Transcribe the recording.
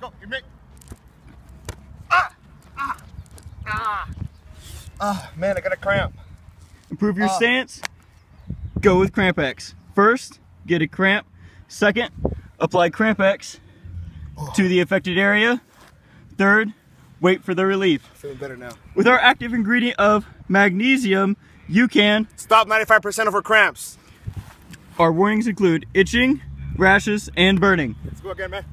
Let's go. Give me. Ah! Ah! Ah! Ah, man, I got a cramp. Improve your ah. stance. Go with CrampX. First, get a cramp. Second, apply CrampX oh. to the affected area. Third, wait for the relief. Feeling better now. With our active ingredient of magnesium, you can. Stop 95% of her cramps. Our warnings include itching, rashes, and burning. Let's go again, man.